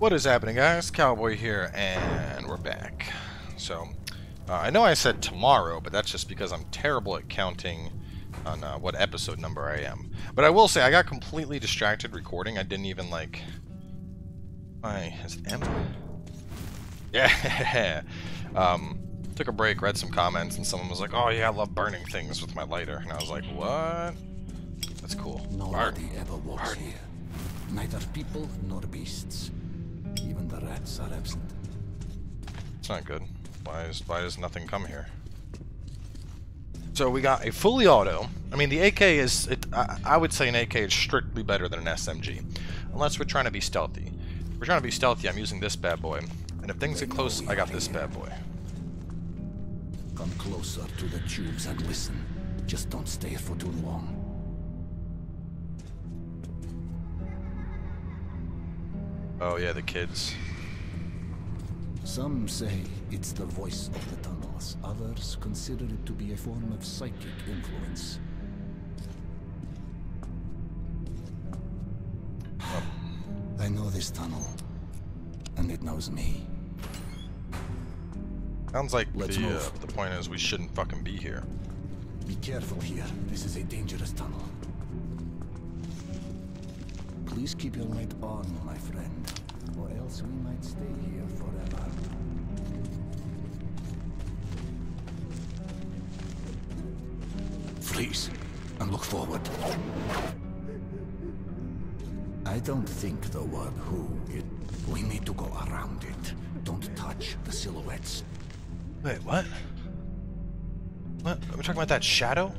What is happening, guys? Cowboy here, and we're back. So, uh, I know I said tomorrow, but that's just because I'm terrible at counting on uh, what episode number I am. But I will say, I got completely distracted recording. I didn't even, like... My... Is it M? Yeah! um, took a break, read some comments, and someone was like, Oh yeah, I love burning things with my lighter. And I was like, what? That's cool. Nobody ever walks here. Neither people nor beasts. Even the rats are absent. It's not good. Why is why does nothing come here? So we got a fully auto. I mean, the AK is, it, I, I would say an AK is strictly better than an SMG. Unless we're trying to be stealthy. If we're trying to be stealthy, I'm using this bad boy. And if things get close, I got this bad boy. Come closer to the tubes and listen. Just don't stay for too long. Oh yeah, the kids. Some say it's the voice of the tunnels. Others consider it to be a form of psychic influence. I know this tunnel, and it knows me. Sounds like Let's the, uh, the point is we shouldn't fucking be here. Be careful here. This is a dangerous tunnel. Please keep your light on, my friend, or else we might stay here forever. Freeze and look forward. I don't think the word who it. We need to go around it. Don't touch the silhouettes. Wait, what? What? Are we talking about that shadow?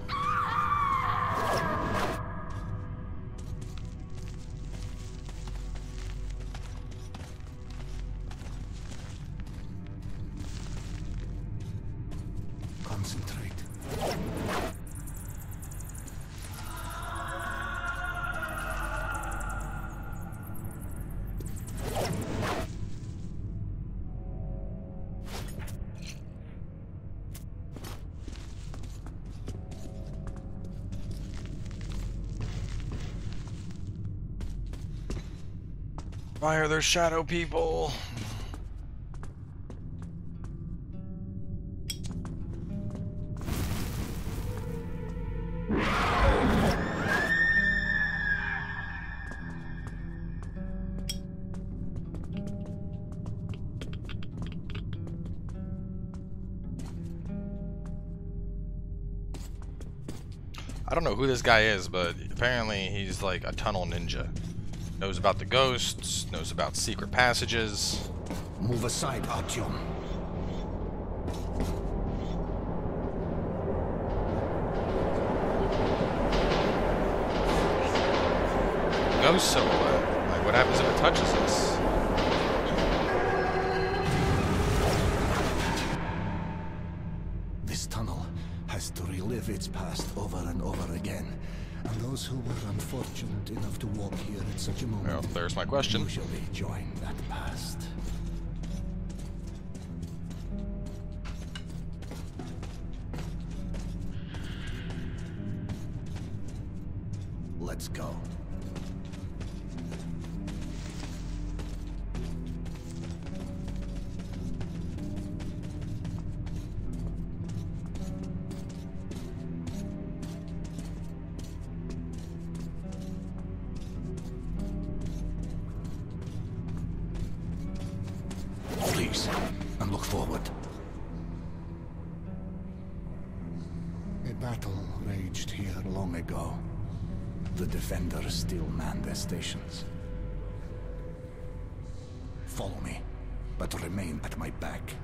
Why are there shadow people? I don't know who this guy is, but apparently he's like a tunnel ninja. Knows about the ghosts, knows about secret passages. Move aside, Artyom. Ghost silhouette. Uh, like, what happens if it touches us? This tunnel has to relive its past over and over again. And those who were unfortunate enough to walk here at such a moment Well, there's my question. usually join that past. Let's go. Follow me, but remain at my back.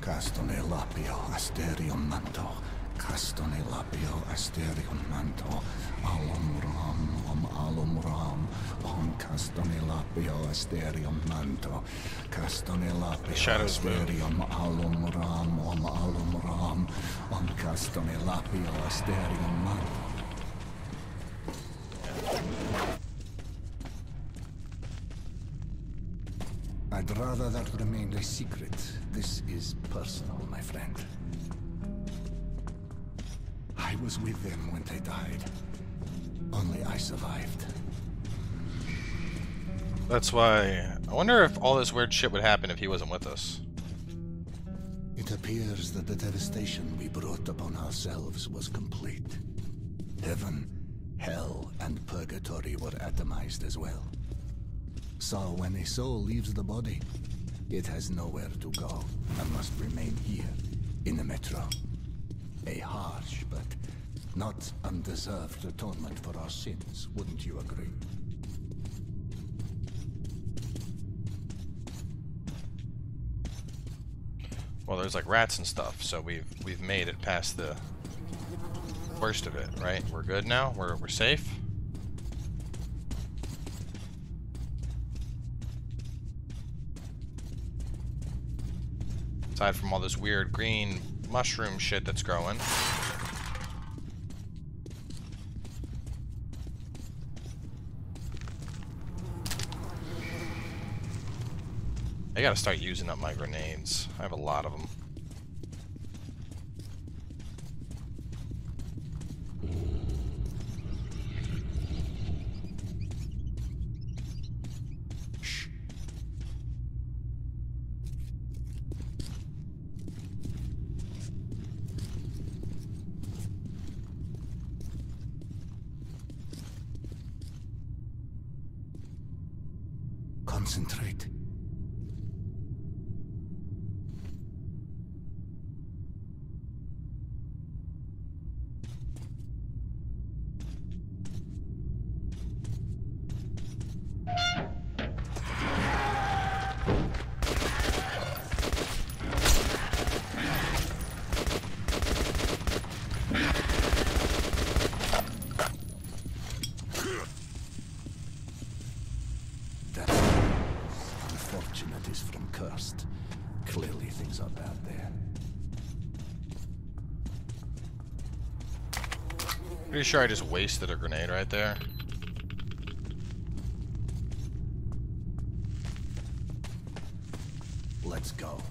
Castone lapio asterion manto. Castone lapio asterion manto. Alum ram, om alum ram. Om castone lapio asterion manto. Castone lapio shadows move. alum ram, om alum ram. Om castone lapio asterion manto. I'd rather that remained a secret. This is personal, my friend. I was with them when they died. Only I survived. That's why... I wonder if all this weird shit would happen if he wasn't with us. It appears that the devastation we brought upon ourselves was complete. Heaven, hell, and purgatory were atomized as well. So when a soul leaves the body, it has nowhere to go and must remain here, in the metro. A harsh but not undeserved atonement for our sins, wouldn't you agree? Well, there's like rats and stuff, so we've we've made it past the worst of it, right? We're good now. We're we're safe. Aside from all this weird green mushroom shit that's growing. I gotta start using up my grenades. I have a lot of them. Concentrate. Pretty sure I just wasted a grenade right there. Let's go.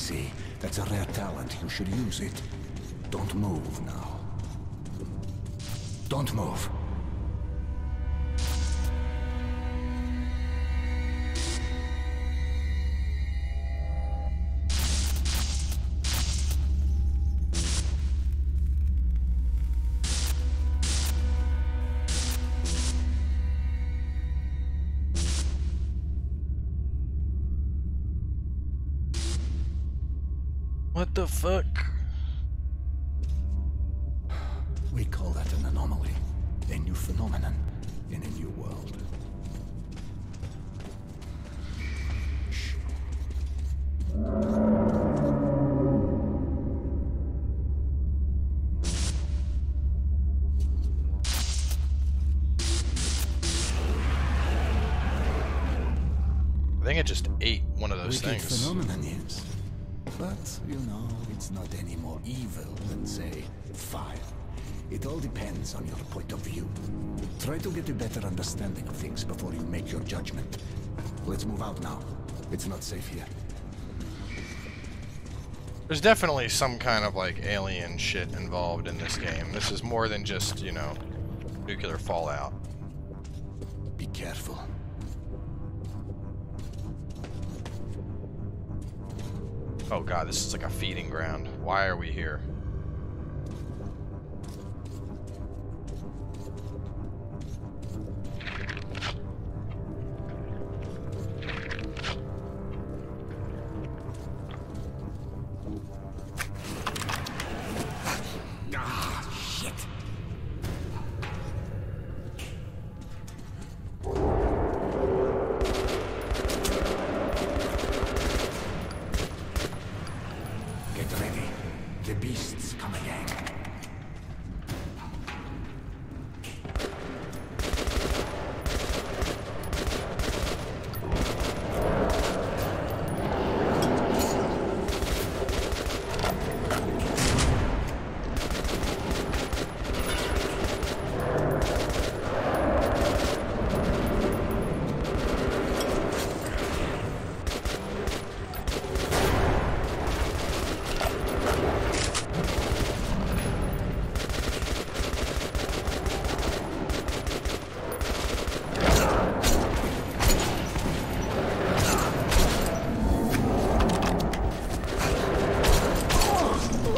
See. That's a rare talent. You should use it. Don't move now. Don't move. Just ate one of those Wicked things. phenomenon. But, you know, it's not any more evil than, say, fire. It all depends on your point of view. Try to get a better understanding of things before you make your judgment. Let's move out now. It's not safe here. There's definitely some kind of like alien shit involved in this game. This is more than just, you know, nuclear fallout. Be careful. Oh god, this is like a feeding ground. Why are we here?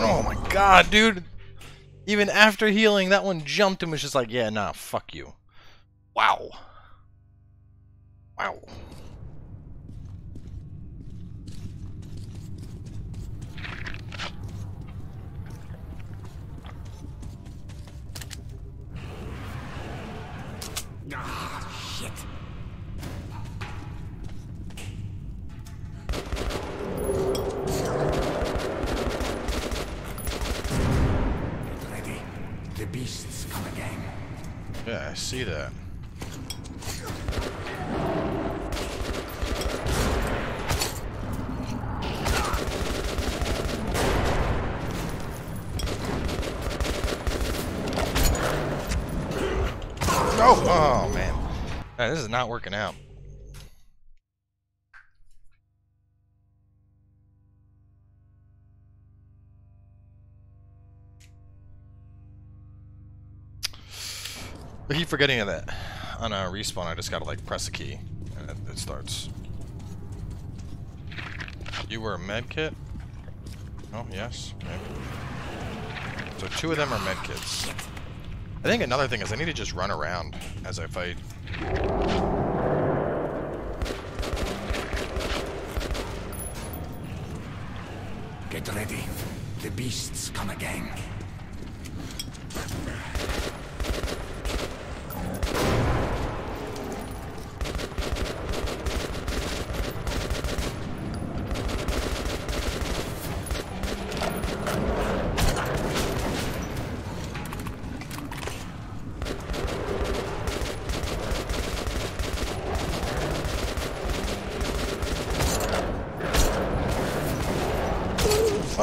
Oh god, dude. Even after healing, that one jumped and was just like, yeah, nah, fuck you. Wow. Wow. I see that. Oh, oh man. Man, this is not working out. I keep forgetting that on a respawn I just gotta like press a key and it, it starts. You were a med kit? Oh, yes. So two of them are med kits. I think another thing is I need to just run around as I fight. Get ready. The beasts come again.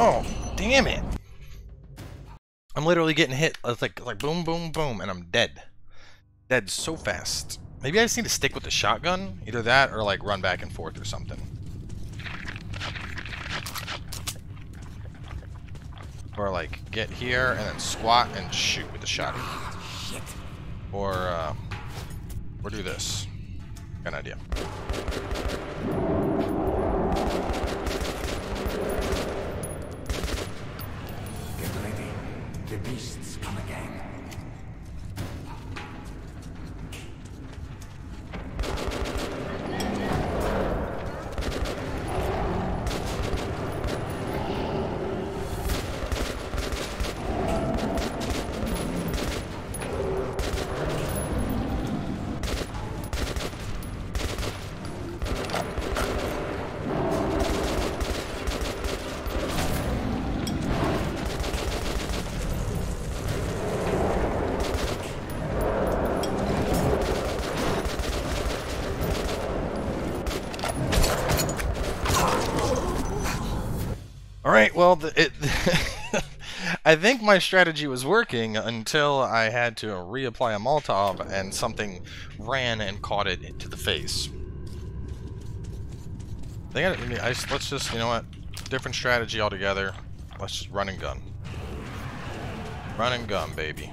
Oh, damn it! I'm literally getting hit. It's like like boom, boom, boom, and I'm dead. Dead so fast. Maybe I just need to stick with the shotgun. Either that or like run back and forth or something. Or like get here and then squat and shoot with the shotgun. Or uh, or do this. Got an idea. Get ready. The beasts come again. All right. Well, the, it. I think my strategy was working until I had to reapply a Molotov and something ran and caught it into the face. I think I, I let's just, you know what? Different strategy altogether. Let's just run and gun. Run and gun, baby.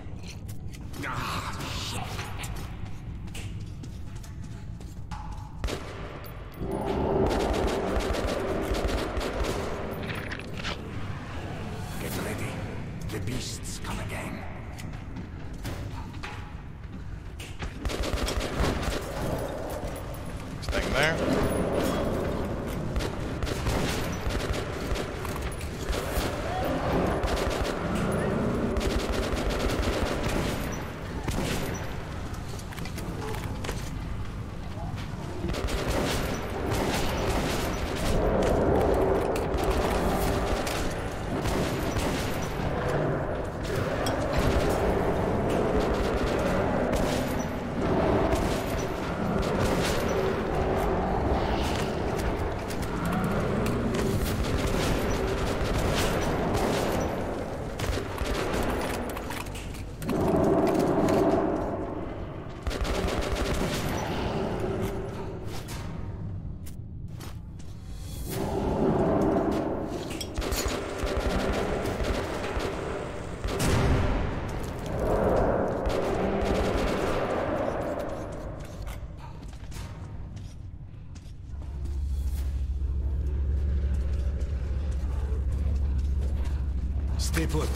Stay put.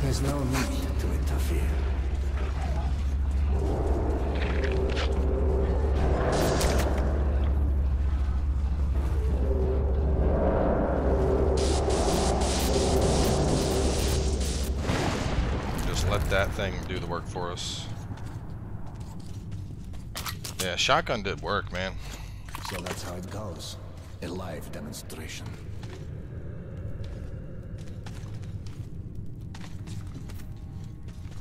There's no need to interfere. Just let that thing do the work for us. Yeah, shotgun did work, man. So that's how it goes. A live demonstration.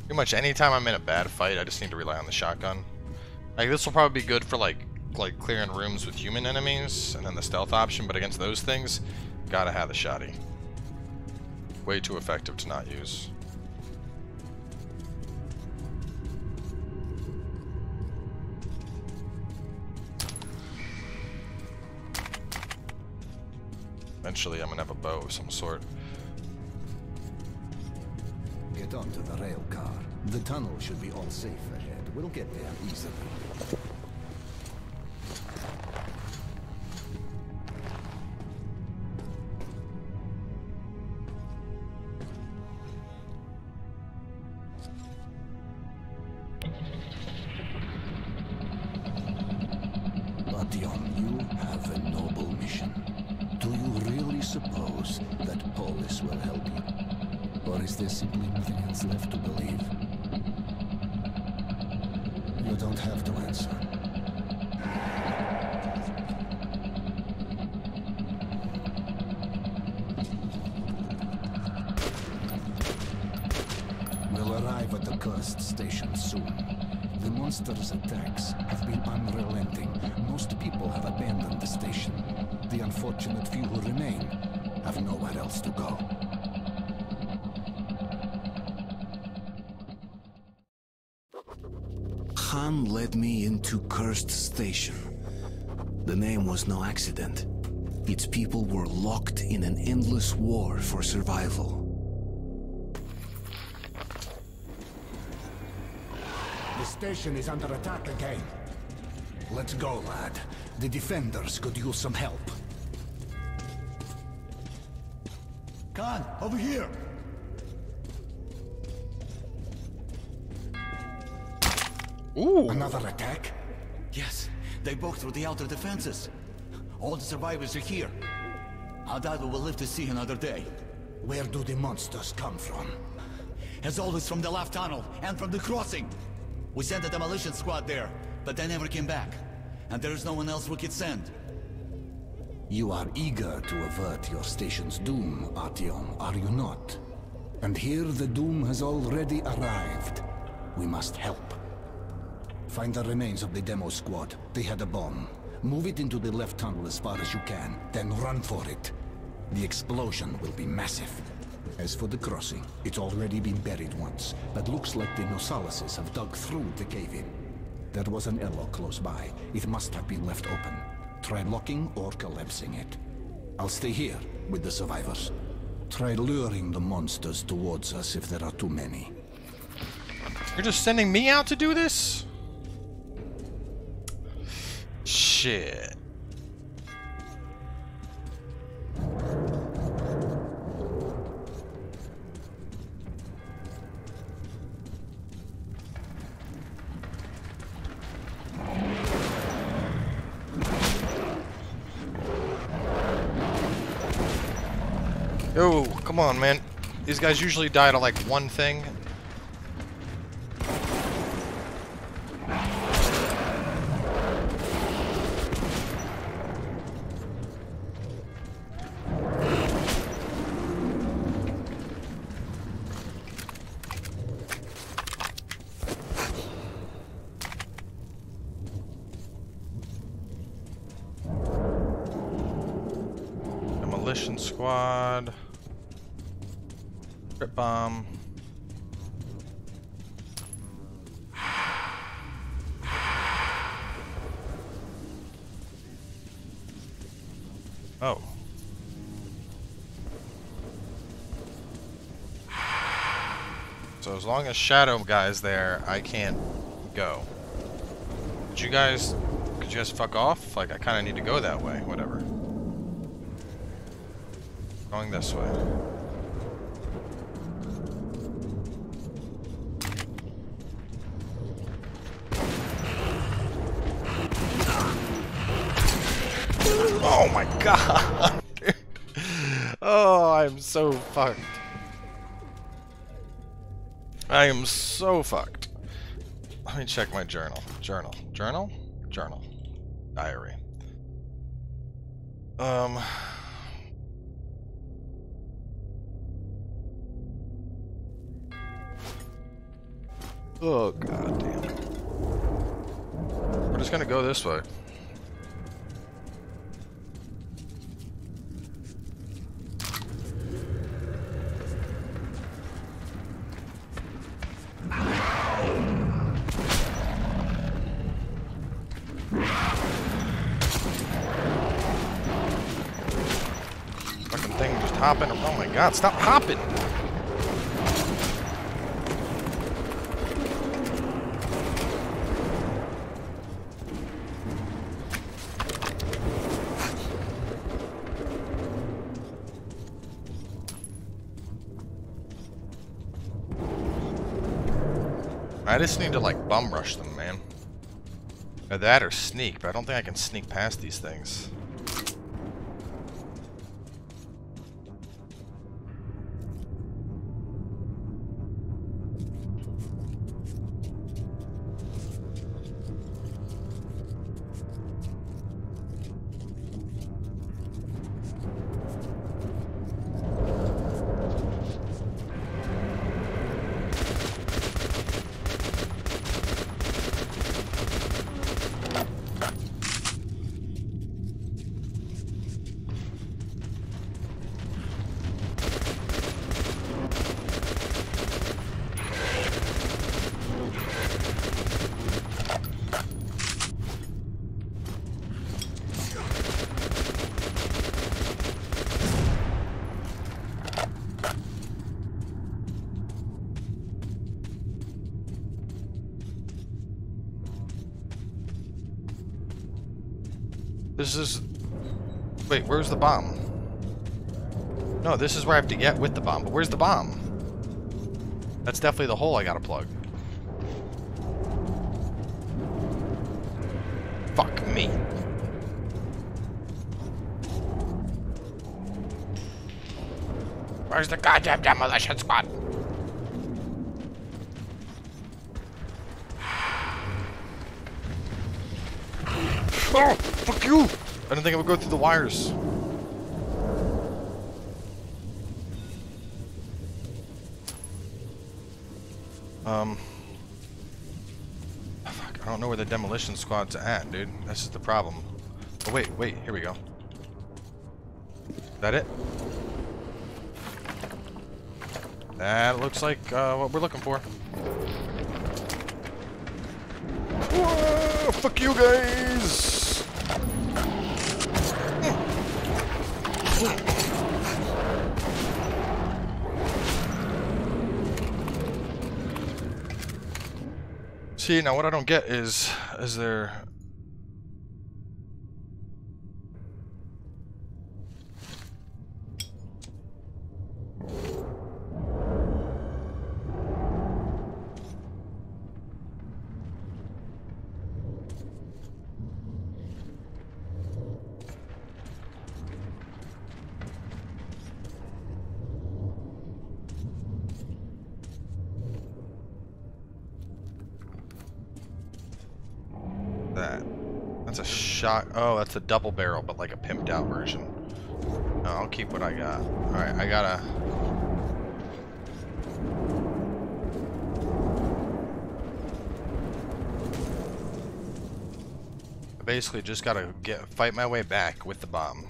Pretty much anytime I'm in a bad fight, I just need to rely on the shotgun. Like, this will probably be good for, like, like clearing rooms with human enemies, and then the stealth option, but against those things, gotta have the shotty. Way too effective to not use. Eventually, I'm gonna have a bow of some sort. Get onto the rail car. The tunnel should be all safe ahead. We'll get there easily. Bation, you have a noble mission. Do you really suppose that Polis will help you? Or is there simply nothing else left to believe? You don't have to answer. Was no accident. Its people were locked in an endless war for survival. The station is under attack again. Let's go, lad. The defenders could use some help. Khan, over here! Ooh! Another attack? Yes, they broke through the outer defenses. All the survivors are here. Doubt will live to see another day. Where do the monsters come from? As always from the left tunnel and from the crossing. We sent a demolition squad there, but they never came back. And there is no one else we could send. You are eager to avert your station's doom, Artyom, are you not? And here the doom has already arrived. We must help. Find the remains of the demo squad. They had a bomb. Move it into the left tunnel as far as you can, then run for it. The explosion will be massive. As for the crossing, it's already been buried once, but looks like the Nosalises have dug through the cave-in. There was an airlock close by. It must have been left open. Try locking or collapsing it. I'll stay here with the survivors. Try luring the monsters towards us if there are too many. You're just sending me out to do this? Shit. Yo, come on, man. These guys usually die to like one thing. as long as Shadow Guy's there, I can't go. Could you guys... Could you guys fuck off? Like, I kind of need to go that way. Whatever. Going this way. Oh my god! oh, I'm so fucked. I am so fucked. Let me check my journal. Journal. Journal? Journal. Diary. Um... Oh, god damn. We're just gonna go this way. Hopping. Oh my god, stop hopping! I just need to like bum rush them, man. Or that or sneak, but I don't think I can sneak past these things. This is... Wait, where's the bomb? No, this is where I have to get with the bomb, but where's the bomb? That's definitely the hole I gotta plug. Fuck me. Where's the goddamn demolition squad? I didn't think it would go through the wires. Um. Fuck, I don't know where the demolition squad's at, dude. This is the problem. Oh, wait, wait, here we go. That it? That looks like uh, what we're looking for. Whoa, fuck you guys! See, now what I don't get is, is there... that's a double barrel, but like a pimped out version. No, I'll keep what I got. Alright, I gotta... I basically just gotta get fight my way back with the bomb.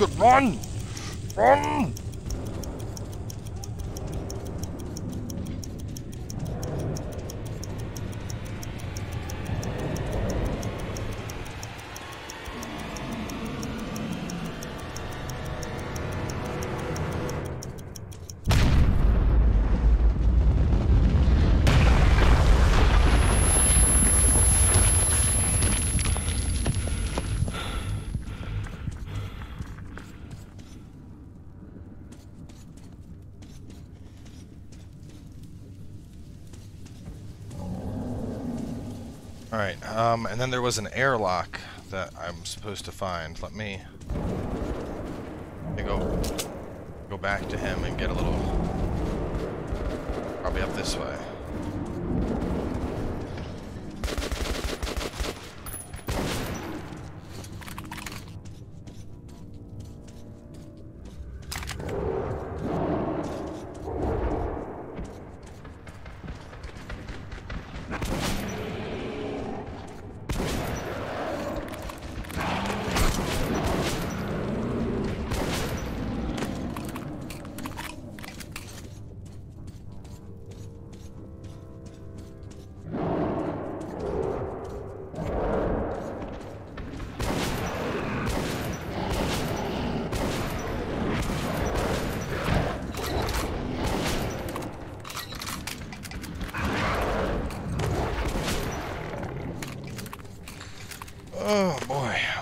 Let's fucking run! Run! Alright, um, and then there was an airlock that I'm supposed to find. Let me, let me go go back to him and get a little probably up this way.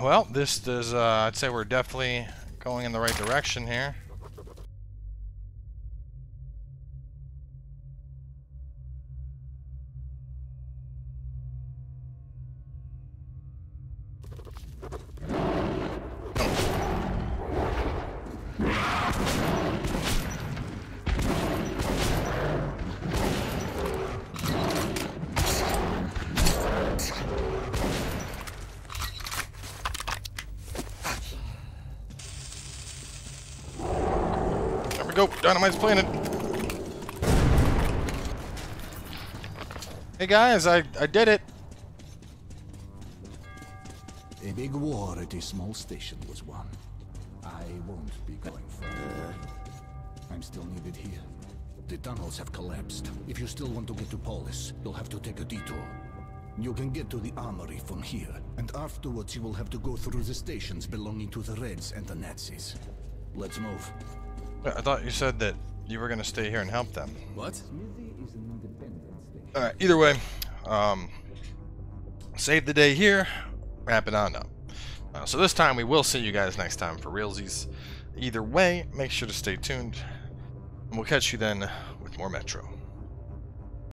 Well, this does, uh, I'd say we're definitely going in the right direction here. Go. Dynamite's planted. Hey guys, I I did it. A big war at a small station was won. I won't be going further. I'm still needed here. The tunnels have collapsed. If you still want to get to Polis, you'll have to take a detour. You can get to the armory from here, and afterwards you will have to go through the stations belonging to the Reds and the Nazis. Let's move. I thought you said that you were gonna stay here and help them. What? Alright, either way, um, save the day here, wrap it on up. Uh, so this time we will see you guys next time for realsies. Either way, make sure to stay tuned, and we'll catch you then with more Metro.